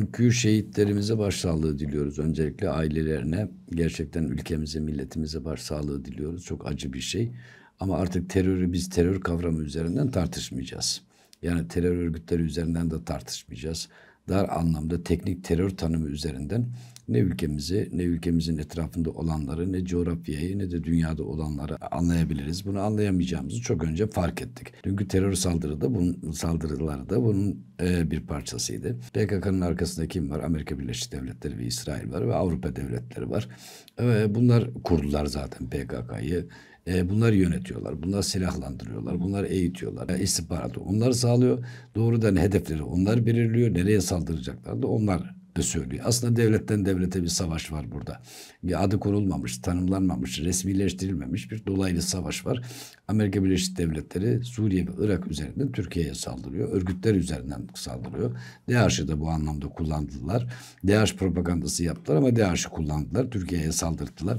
Dünkü şehitlerimize başsağlığı diliyoruz. Öncelikle ailelerine gerçekten ülkemize, milletimize başsağlığı diliyoruz. Çok acı bir şey. Ama artık terörü biz terör kavramı üzerinden tartışmayacağız. Yani terör örgütleri üzerinden de tartışmayacağız. Dar anlamda teknik terör tanımı üzerinden ne ülkemizi, ne ülkemizin etrafında olanları, ne coğrafyayı, ne de dünyada olanları anlayabiliriz. Bunu anlayamayacağımızı çok önce fark ettik. Dünkü terör saldırıda bunun saldırıları da bunun e, bir parçasıydı. PKK'nın arkasında kim var? Amerika Birleşik Devletleri ve İsrail var ve Avrupa devletleri var. E, bunlar kurdular zaten PKK'yı. E, bunları yönetiyorlar. Bunlar silahlandırıyorlar. Bunlar eğitiyorlar. E, istihbaratı onları sağlıyor. Doğrudan hedefleri onlar belirliyor. Nereye saldıracaklar da onlar söylüyor. Aslında devletten devlete bir savaş var burada. Bir adı konulmamış, tanımlanmamış, resmileştirilmemiş bir dolaylı savaş var. Amerika Birleşik Devletleri Suriye ve Irak üzerinden Türkiye'ye saldırıyor. Örgütler üzerinden saldırıyor. DAEŞ'ı da bu anlamda kullandılar. DAEŞ propagandası yaptılar ama DAEŞ'ı kullandılar. Türkiye'ye saldırttılar.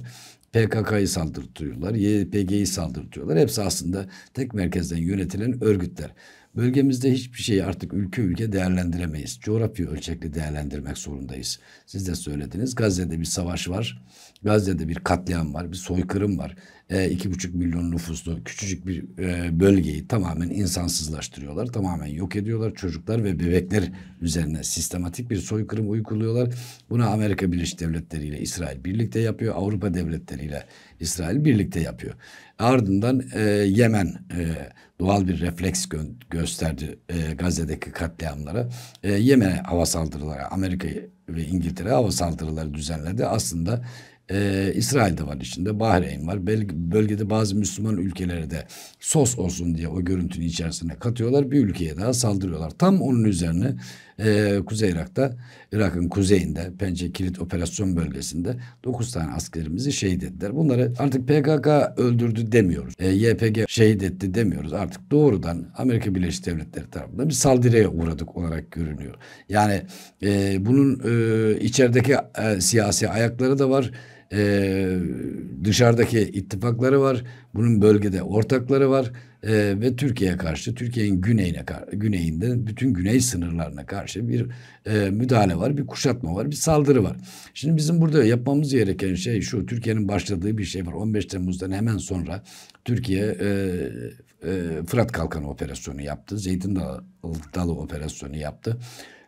PKK'yı saldırtıyorlar, YPG'yi saldırtıyorlar. Hepsi aslında tek merkezden yönetilen örgütler. Bölgemizde hiçbir şeyi artık ülke ülke değerlendiremeyiz. Coğrafya ölçekli değerlendirmek zorundayız. Siz de söylediniz. Gazze'de bir savaş var. Gazze'de bir katliam var, bir soykırım var. E, iki buçuk milyon nüfuslu küçücük bir e, bölgeyi tamamen insansızlaştırıyorlar. Tamamen yok ediyorlar. Çocuklar ve bebekler üzerine sistematik bir soykırım uyguluyorlar. Bunu Amerika Birleşik Devletleri ile İsrail birlikte yapıyor. Avrupa devletleriyle İsrail birlikte yapıyor. Ardından e, Yemen e, doğal bir refleks gö gösterdi e, Gazze'deki katliamlara. E, Yemen'e hava saldırıları, Amerika ve İngiltere hava saldırıları düzenledi. Aslında ee, İsrail de var içinde, Bahreyn var. Bölgede bazı Müslüman ülkeleri de sos olsun diye o görüntünün içerisine katıyorlar. Bir ülkeye daha saldırıyorlar. Tam onun üzerine e, Kuzey Irak'ta, Irak'ın kuzeyinde, Pence Kilit Operasyon Bölgesi'nde 9 tane askerimizi şehit ettiler. Bunları artık PKK öldürdü demiyoruz. E, YPG şehit etti demiyoruz. Artık doğrudan Amerika Birleşik Devletleri tarafından bir saldırıya uğradık olarak görünüyor. Yani e, bunun e, içerideki e, siyasi ayakları da var e, dışarıdaki ittifakları var. Bunun bölgede ortakları var. E, ve Türkiye'ye karşı, Türkiye'nin güneyine güneyinde bütün güney sınırlarına karşı bir e, müdahale var, bir kuşatma var, bir saldırı var. Şimdi bizim burada yapmamız gereken şey şu, Türkiye'nin başladığı bir şey var. 15 Temmuz'dan hemen sonra Türkiye e, e, Fırat Kalkanı operasyonu yaptı. Zeytin Dalı, Dalı operasyonu yaptı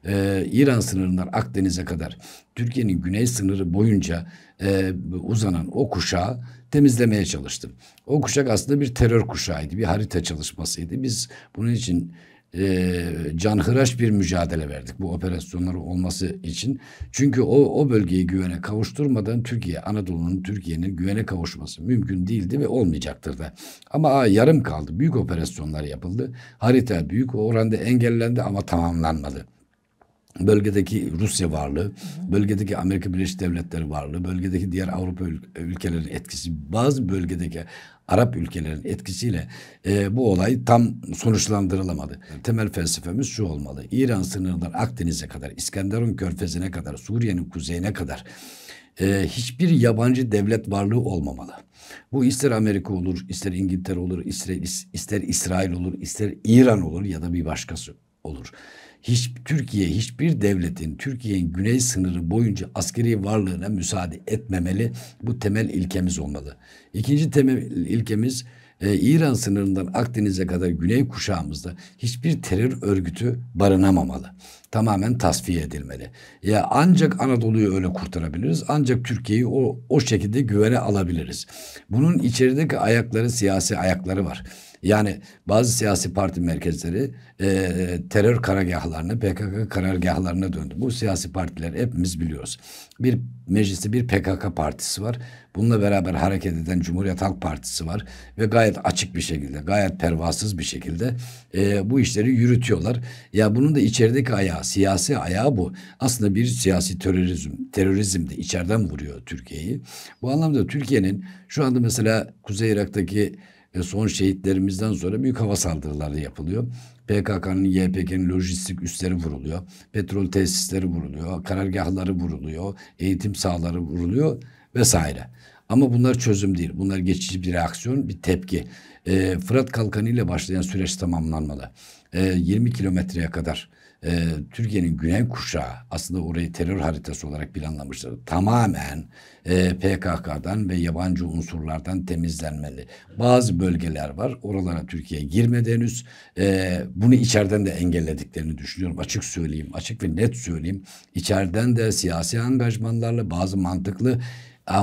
e, İran sınırından Akdeniz'e kadar Türkiye'nin güney sınırı boyunca e, uzanan o kuşağı temizlemeye çalıştım. O kuşak aslında bir terör kuşağıydı, bir harita çalışmasıydı. Biz bunun için e, canhıraş bir mücadele verdik bu operasyonları olması için. Çünkü o, o bölgeyi güvene kavuşturmadan Türkiye, Anadolu'nun Türkiye'nin güvene kavuşması mümkün değildi ve olmayacaktır da. Ama yarım kaldı. Büyük operasyonlar yapıldı. Harita büyük oranda engellendi ama tamamlanmadı bölgedeki Rusya varlığı, bölgedeki Amerika Birleşik Devletleri varlığı, bölgedeki diğer Avrupa ülkelerin etkisi, bazı bölgedeki Arap ülkelerin etkisiyle e, bu olay tam sonuçlandırılamadı. Temel felsefemiz şu olmalı. İran sınırından Akdeniz'e kadar, İskenderun körfezine kadar, Suriye'nin kuzeyine kadar e, hiçbir yabancı devlet varlığı olmamalı. Bu ister Amerika olur, ister İngiltere olur, ister, ister İsrail olur, ister İran olur ya da bir başkası olur hiç Türkiye hiçbir devletin Türkiye'nin güney sınırı boyunca askeri varlığına müsaade etmemeli. Bu temel ilkemiz olmalı. İkinci temel ilkemiz e, İran sınırından Akdeniz'e kadar güney kuşağımızda hiçbir terör örgütü barınamamalı. Tamamen tasfiye edilmeli. Ya ancak Anadolu'yu öyle kurtarabiliriz. Ancak Türkiye'yi o, o şekilde güvene alabiliriz. Bunun içerideki ayakları siyasi ayakları var. Yani bazı siyasi parti merkezleri e, terör karargahlarına, PKK karargahlarına döndü. Bu siyasi partiler hepimiz biliyoruz. Bir mecliste bir PKK partisi var. Bununla beraber hareket eden Cumhuriyet Halk Partisi var. Ve gayet açık bir şekilde, gayet pervasız bir şekilde e, bu işleri yürütüyorlar. Ya bunun da içerideki ayağı, siyasi ayağı bu. Aslında bir siyasi terörizm, terörizm de içeriden vuruyor Türkiye'yi. Bu anlamda Türkiye'nin şu anda mesela Kuzey Irak'taki ve son şehitlerimizden sonra büyük hava saldırıları yapılıyor. PKK'nın, YPG'nin lojistik üsleri vuruluyor. Petrol tesisleri vuruluyor. Karargahları vuruluyor. Eğitim sahaları vuruluyor vesaire. Ama bunlar çözüm değil. Bunlar geçici bir reaksiyon, bir tepki. E, Fırat Kalkanı ile başlayan süreç tamamlanmalı. E, 20 kilometreye kadar e, Türkiye'nin güney kuşağı aslında orayı terör haritası olarak planlamışlar. Tamamen e, PKK'dan ve yabancı unsurlardan temizlenmeli. Bazı bölgeler var. Oralara Türkiye girmedi henüz. E, bunu içeriden de engellediklerini düşünüyorum. Açık söyleyeyim, açık ve net söyleyeyim. İçeriden de siyasi angajmanlarla bazı mantıklı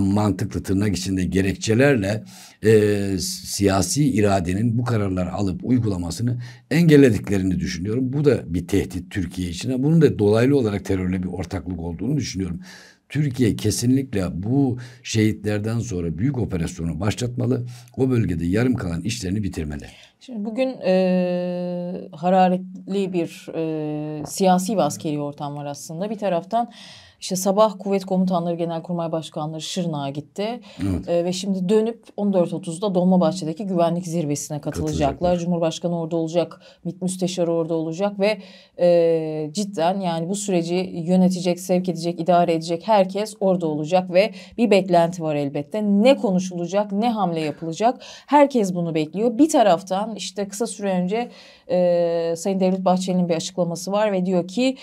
mantıklı tırnak içinde gerekçelerle e, siyasi iradenin bu kararları alıp uygulamasını engellediklerini düşünüyorum. Bu da bir tehdit Türkiye için. Bunun da dolaylı olarak terörle bir ortaklık olduğunu düşünüyorum. Türkiye kesinlikle bu şehitlerden sonra büyük operasyonu başlatmalı. O bölgede yarım kalan işlerini bitirmeli. Şimdi bugün e, hararetli bir e, siyasi ve askeri ortam var aslında. Bir taraftan işte sabah Kuvvet Komutanları Genelkurmay Başkanları Şırnak'a gitti. Evet. E, ve şimdi dönüp 14.30'da Dolmabahçe'deki güvenlik zirvesine katılacaklar. Cumhurbaşkanı orada olacak, MİT Müsteşarı orada olacak ve e, cidden yani bu süreci yönetecek, sevk edecek, idare edecek herkes orada olacak ve bir beklenti var elbette. Ne konuşulacak, ne hamle yapılacak herkes bunu bekliyor. Bir taraftan işte kısa süre önce e, Sayın Devlet Bahçeli'nin bir açıklaması var ve diyor ki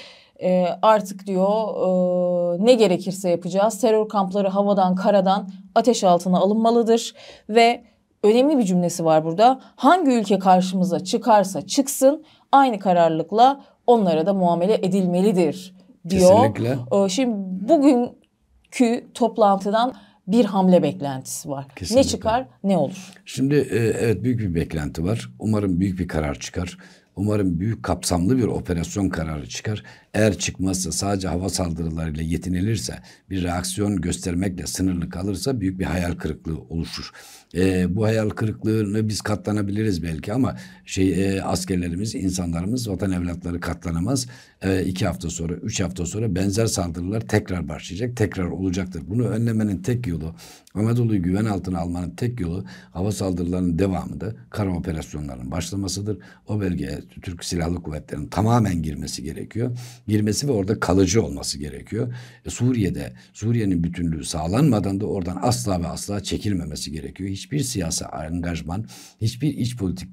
e, artık diyor e, ne gerekirse yapacağız. Terör kampları havadan karadan ateş altına alınmalıdır ve önemli bir cümlesi var burada. Hangi ülke karşımıza çıkarsa çıksın aynı kararlılıkla onlara da muamele edilmelidir diyor. Kesinlikle. E, şimdi bugünkü toplantıdan bir hamle beklentisi var. Kesinlikle. Ne çıkar ne olur? Şimdi e, evet büyük bir beklenti var. Umarım büyük bir karar çıkar. Umarım büyük kapsamlı bir operasyon kararı çıkar. Eğer çıkmazsa sadece hava saldırılarıyla yetinilirse bir reaksiyon göstermekle sınırlı kalırsa büyük bir hayal kırıklığı oluşur. E, bu hayal kırıklığını biz katlanabiliriz belki ama şey e, askerlerimiz, insanlarımız, vatan evlatları katlanamaz. E, iki hafta sonra, üç hafta sonra benzer saldırılar tekrar başlayacak, tekrar olacaktır. Bunu önlemenin tek yolu, Anadolu'yu güven altına almanın tek yolu hava saldırılarının devamında kara operasyonlarının başlamasıdır. O bölgeye Türk Silahlı Kuvvetleri'nin tamamen girmesi gerekiyor. Girmesi ve orada kalıcı olması gerekiyor. E, Suriye'de, Suriye'nin bütünlüğü sağlanmadan da oradan asla ve asla çekilmemesi gerekiyor hiçbir siyasi angajman, hiçbir iç politik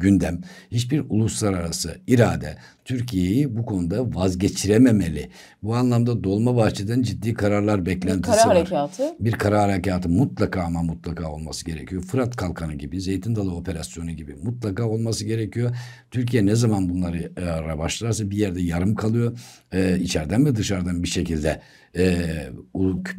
gündem, hiçbir uluslararası irade Türkiye'yi bu konuda vazgeçirememeli. Bu anlamda Dolmabahçe'den ciddi kararlar beklentisi bir kara var. Harekatı. Bir kara harekatı mutlaka ama mutlaka olması gerekiyor. Fırat Kalkanı gibi, Zeytin Dalı Operasyonu gibi mutlaka olması gerekiyor. Türkiye ne zaman bunları e, başlarsa bir yerde yarım kalıyor. E, içeriden ve dışarıdan bir şekilde e,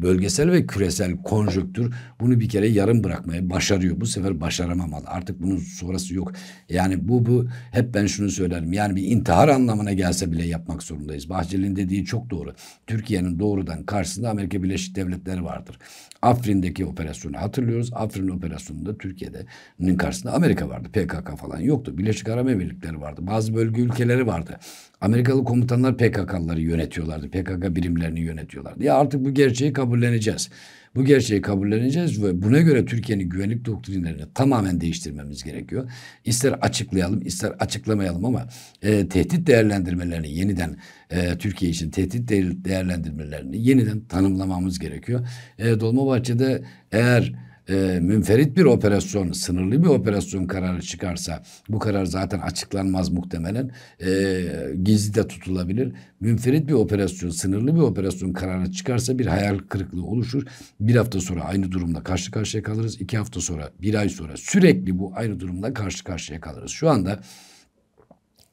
bölgesel ve küresel konjöktür bunu bir kere yarım bırakmaya başarıyor. Bu sefer başaramamalı. Artık bunun sonrası yok. Yani bu bu hep ben şunu söylerim. Yani bir intihar anlamına gelse bile yapmak zorundayız. Bahçeli'nin dediği çok doğru. Türkiye'nin doğrudan karşısında Amerika Birleşik Devletleri vardır. Afrin'deki operasyonu hatırlıyoruz. Afrin operasyonunda Türkiye'nin karşısında Amerika vardı. PKK falan yoktu. Birleşik Arap Emirlikleri vardı. Bazı bölge ülkeleri vardı. Amerikalı komutanlar PKK'lıları yönetiyorlardı. PKK birimlerini yönetiyorlardı. Ya artık bu gerçeği kabulleneceğiz. Bu gerçeği kabulleneceğiz ve buna göre Türkiye'nin güvenlik doktrinlerini tamamen değiştirmemiz gerekiyor. İster açıklayalım, ister açıklamayalım ama e, tehdit değerlendirmelerini yeniden e, Türkiye için tehdit değerlendirmelerini yeniden tanımlamamız gerekiyor. E, Dolmabahçe'de eğer e, münferit bir operasyon, sınırlı bir operasyon kararı çıkarsa bu karar zaten açıklanmaz muhtemelen. E, gizli de tutulabilir. Münferit bir operasyon, sınırlı bir operasyon kararı çıkarsa bir hayal kırıklığı oluşur. Bir hafta sonra aynı durumda karşı karşıya kalırız. İki hafta sonra, bir ay sonra sürekli bu aynı durumda karşı karşıya kalırız. Şu anda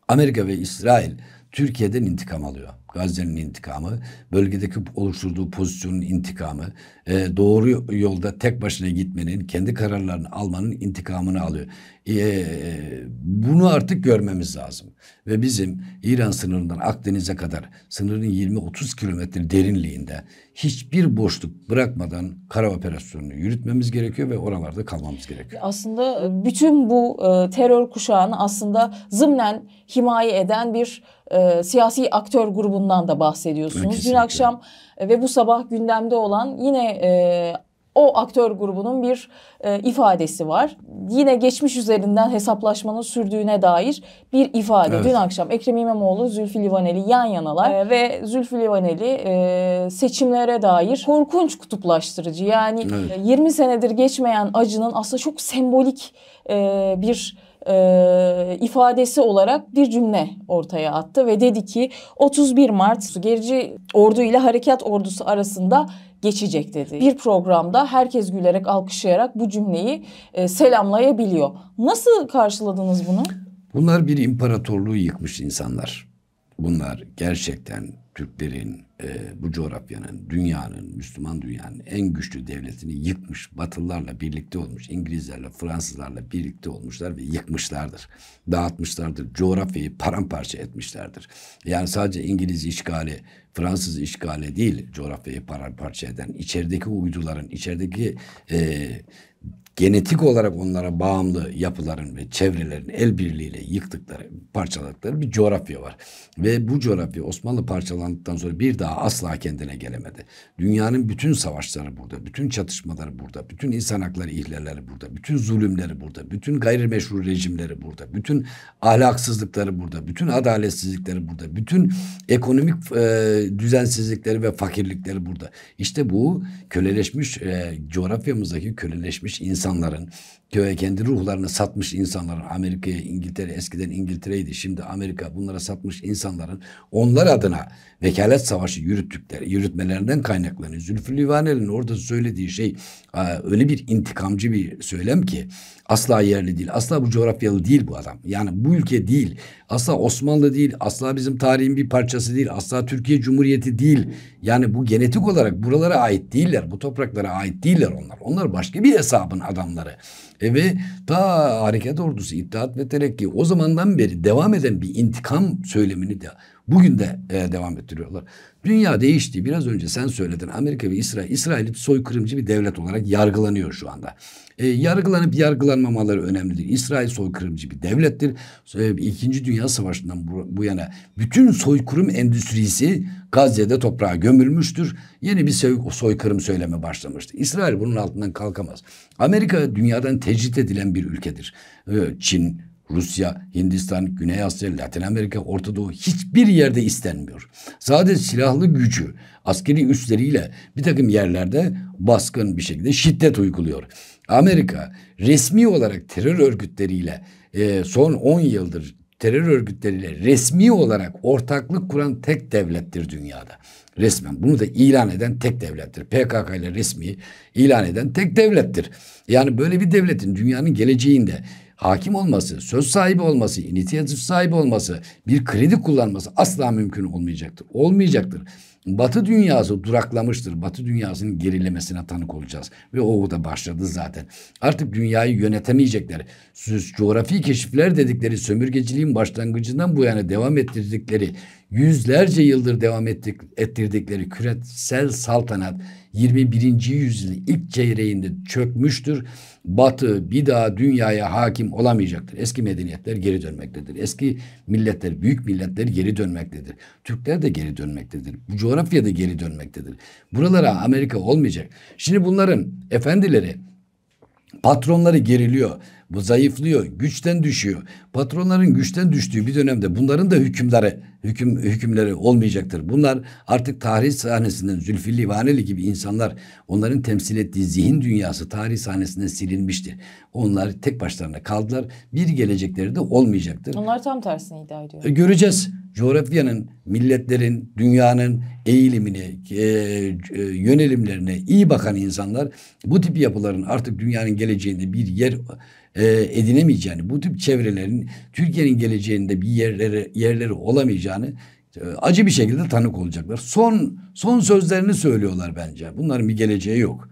Amerika ve İsrail Türkiye'den intikam alıyor. Gazze'nin intikamı, bölgedeki oluşturduğu pozisyonun intikamı, e, doğru yolda tek başına gitmenin, kendi kararlarını almanın intikamını alıyor. E, bunu artık görmemiz lazım. Ve bizim İran sınırından Akdeniz'e kadar sınırın 20-30 kilometre derinliğinde hiçbir boşluk bırakmadan kara operasyonunu yürütmemiz gerekiyor ve oralarda kalmamız gerekiyor. Aslında e, bütün bu e, terör kuşağını aslında zımnen himaye eden bir e, siyasi aktör grubundan da bahsediyorsunuz. Kesinlikle. Dün akşam e, ve bu sabah gündemde olan yine e, o aktör grubunun bir e, ifadesi var. Yine geçmiş üzerinden hesaplaşmanın sürdüğüne dair bir ifade. Evet. Dün akşam Ekrem İmamoğlu, Zülfü Livaneli yan yanalar e, ve Zülfü Livaneli e, seçimlere dair korkunç kutuplaştırıcı. Yani evet. 20 senedir geçmeyen acının aslında çok sembolik e, bir e, ifadesi olarak bir cümle ortaya attı ve dedi ki 31 Mart gerici ordu ile harekat ordusu arasında geçecek dedi. Bir programda herkes gülerek alkışlayarak bu cümleyi e, selamlayabiliyor. Nasıl karşıladınız bunu? Bunlar bir imparatorluğu yıkmış insanlar. Bunlar gerçekten Türklerin, e, bu coğrafyanın, dünyanın, Müslüman dünyanın en güçlü devletini yıkmış, Batılılarla birlikte olmuş, İngilizlerle, Fransızlarla birlikte olmuşlar ve yıkmışlardır. Dağıtmışlardır, coğrafyayı paramparça etmişlerdir. Yani sadece İngiliz işgali, Fransız işgali değil coğrafyayı paramparça eden, içerideki uyduların, içerideki e, genetik olarak onlara bağımlı yapıların ve çevrelerin el birliğiyle yıktıkları, parçaladıkları bir coğrafya var. Ve bu coğrafya Osmanlı parçalandıktan sonra bir daha asla kendine gelemedi. Dünyanın bütün savaşları burada, bütün çatışmaları burada, bütün insan hakları ihlalleri burada, bütün zulümleri burada, bütün gayrimeşru rejimleri burada, bütün ahlaksızlıkları burada, bütün adaletsizlikleri burada, bütün ekonomik e, düzensizlikleri ve fakirlikleri burada. İşte bu köleleşmiş e, coğrafyamızdaki köleleşmiş insan insanların köye kendi ruhlarını satmış insanların Amerika'ya İngiltere eskiden İngiltere'ydi şimdi Amerika bunlara satmış insanların onlar adına vekalet savaşı yürüttükleri yürütmelerinden kaynaklanıyor. Zülfü Livaneli'nin orada söylediği şey öyle bir intikamcı bir söylem ki asla yerli değil. Asla bu coğrafyalı değil bu adam. Yani bu ülke değil. Asla Osmanlı değil. Asla bizim tarihin bir parçası değil. Asla Türkiye Cumhuriyeti değil. Yani bu genetik olarak buralara ait değiller. Bu topraklara ait değiller onlar. Onlar başka bir hesabın adamları. E ve ta hareket ordusu, İttihat ve Terekki o zamandan beri devam eden bir intikam söylemini de bugün de e, devam ettiriyorlar. Dünya değişti. Biraz önce sen söyledin. Amerika ve İsrail, İsrail soykırımcı bir devlet olarak yargılanıyor şu anda. E, yargılanıp yargılanmamaları önemli değil. İsrail soykırımcı bir devlettir. E, İkinci Dünya Savaşı'ndan bu, bu yana bütün soykırım endüstrisi Gazze'de toprağa gömülmüştür. Yeni bir soy, soykırım söyleme başlamıştı. İsrail bunun altından kalkamaz. Amerika dünyadan tecrit edilen bir ülkedir. E, Çin, Rusya, Hindistan, Güney Asya, Latin Amerika, Orta Doğu hiçbir yerde istenmiyor. Sadece silahlı gücü, askeri üsleriyle bir takım yerlerde baskın bir şekilde şiddet uyguluyor. Amerika resmi olarak terör örgütleriyle e, son 10 yıldır terör örgütleriyle resmi olarak ortaklık kuran tek devlettir dünyada. Resmen bunu da ilan eden tek devlettir. PKK ile resmi ilan eden tek devlettir. Yani böyle bir devletin dünyanın geleceğinde hakim olması, söz sahibi olması, inisiyatif sahibi olması, bir kredi kullanması asla mümkün olmayacaktır. Olmayacaktır. Batı dünyası duraklamıştır. Batı dünyasının gerilemesine tanık olacağız. Ve o da başladı zaten. Artık dünyayı yönetemeyecekler. Süs, coğrafi keşifler dedikleri sömürgeciliğin başlangıcından bu yana devam ettirdikleri, yüzlerce yıldır devam ettik, ettirdikleri küresel saltanat 21. yüzyılın ilk çeyreğinde çökmüştür. Batı bir daha dünyaya hakim olamayacaktır. Eski medeniyetler geri dönmektedir. Eski milletler, büyük milletler geri dönmektedir. Türkler de geri dönmektedir. Bu coğrafya da geri dönmektedir. Buralara Amerika olmayacak. Şimdi bunların efendileri patronları geriliyor. Bu zayıflıyor, güçten düşüyor. Patronların güçten düştüğü bir dönemde bunların da hükümleri, hüküm, hükümleri olmayacaktır. Bunlar artık tarih sahnesinden Zülfü Livaneli gibi insanlar onların temsil ettiği zihin dünyası tarih sahnesinden silinmiştir. Onlar tek başlarına kaldılar. Bir gelecekleri de olmayacaktır. Onlar tam tersini iddia ediyor. E, göreceğiz. Coğrafyanın, milletlerin, dünyanın eğilimini, e, e, yönelimlerine iyi bakan insanlar bu tip yapıların artık dünyanın geleceğinde bir yer e, edinemeyeceğini, bu tip çevrelerin Türkiye'nin geleceğinde bir yerleri yerleri olamayacağını e, acı bir şekilde tanık olacaklar. Son son sözlerini söylüyorlar bence. Bunların bir geleceği yok.